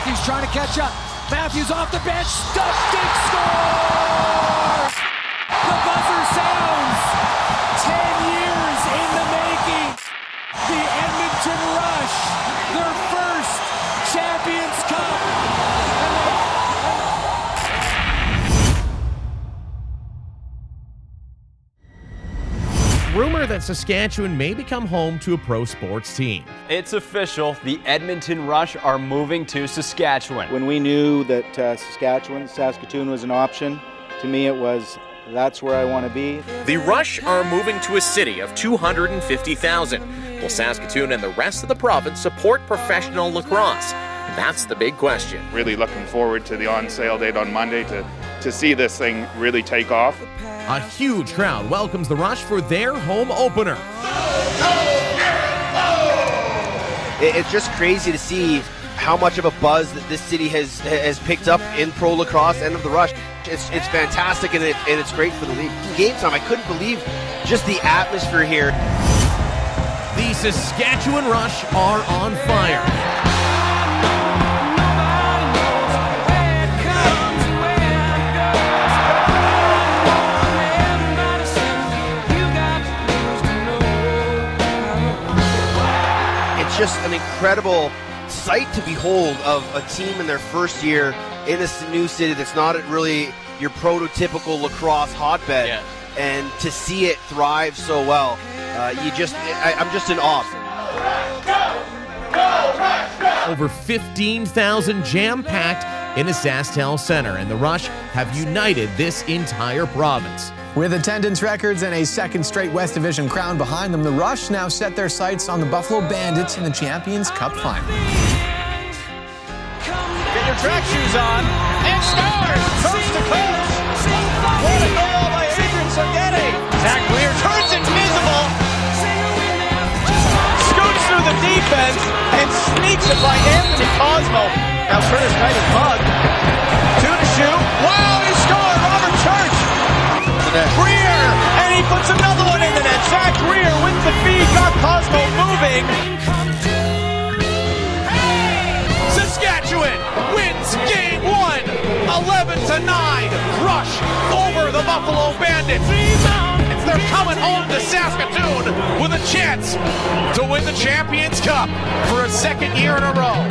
Matthews trying to catch up. Matthews off the bench, stuffed it, score! Rumor that Saskatchewan may become home to a pro sports team. It's official. The Edmonton Rush are moving to Saskatchewan. When we knew that uh, Saskatchewan, Saskatoon was an option, to me it was that's where I want to be. The Rush are moving to a city of 250,000. Will Saskatoon and the rest of the province support professional lacrosse? That's the big question. Really looking forward to the on sale date on Monday to, to see this thing really take off. A huge crowd welcomes the Rush for their home opener. It's just crazy to see how much of a buzz that this city has has picked up in pro lacrosse and of the Rush. It's, it's fantastic and, it, and it's great for the league. Game time, I couldn't believe just the atmosphere here. The Saskatchewan Rush are on fire. Just an incredible sight to behold of a team in their first year in this new city that's not really your prototypical lacrosse hotbed. Yeah. And to see it thrive so well, uh, you just, I, I'm just in awe. Over 15,000 jam packed in a SaskTel Center, and the Rush have united this entire province. With attendance records and a second straight West Division crown behind them, the Rush now set their sights on the Buffalo Bandits in the Champions Cup final. Get your track shoes on and scores coast to coast. What a goal by Adrian Sorichetti. Zach Weir turns invisible, scoots through the defense and sneaks it by Anthony Cosmo. Now Curtis Knight is mugged. Greer, and he puts another one in the net. Zack Greer with the feed got Cosmo moving. Saskatchewan wins game one, 11 to 9. Rush over the Buffalo Bandits. They're coming home to Saskatoon with a chance to win the Champions Cup for a second year in a row.